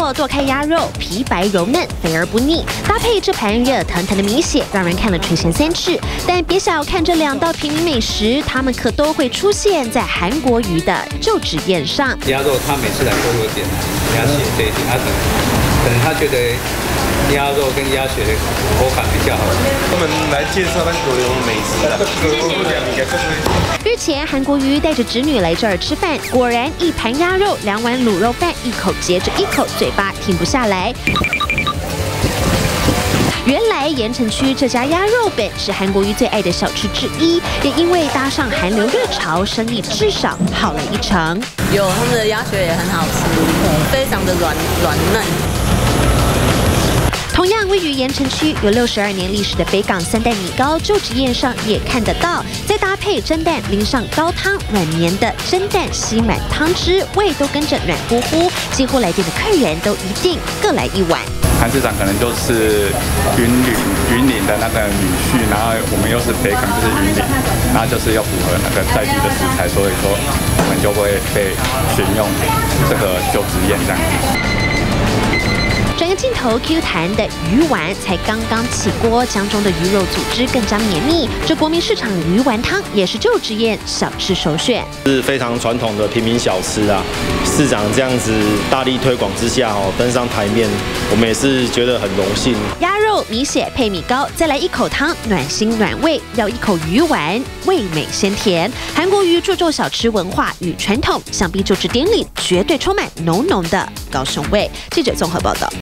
做剁开鸭肉，皮白柔嫩，肥而不腻，搭配这盘热腾腾的米血，让人看了垂涎三尺。但别小看这两道平民美食，它们可都会出现在韩国瑜的就职宴上。鸭肉他每次来都有点鸭血这一点，他可能可能他觉得。鸭肉跟鸭血的口感比较好。我们来介绍那个美食的。前，韩国瑜带着侄女来这儿吃饭，果然一盘鸭肉，两碗卤肉饭，一口接着一口，嘴巴停不下来。原来盐城区这家鸭肉本是韩国瑜最爱的小吃之一，也因为搭上韩流热潮，生意至少好了一成。有他们的鸭血也很好吃，非常的软软嫩。同样位于盐城区，有六十二年历史的北港三代米糕，就职宴上也看得到。再搭配蒸蛋，淋上高汤，软绵的蒸蛋吸满汤汁，胃都跟着软乎乎。几乎来店的客人都一定各来一碗。韩市长可能就是云岭云岭的那个女婿，然后我们又是北港，就是云岭，然后就是要符合那个在地的食材，所以说我们就会被选用这个就职宴这样。转个镜头，Q 弹的鱼丸才刚刚起锅，江中的鱼肉组织更加绵密。这国民市场鱼丸汤也是就职宴小吃首选，是非常传统的平民小吃啊。市长这样子大力推广之下哦，登上台面，我们也是觉得很荣幸。鸭肉米血配米糕，再来一口汤，暖心暖胃；要一口鱼丸，味美鲜甜。韩国鱼注重小吃文化与传统，想必就职典礼绝对充满浓浓的高雄味。记者综合报道。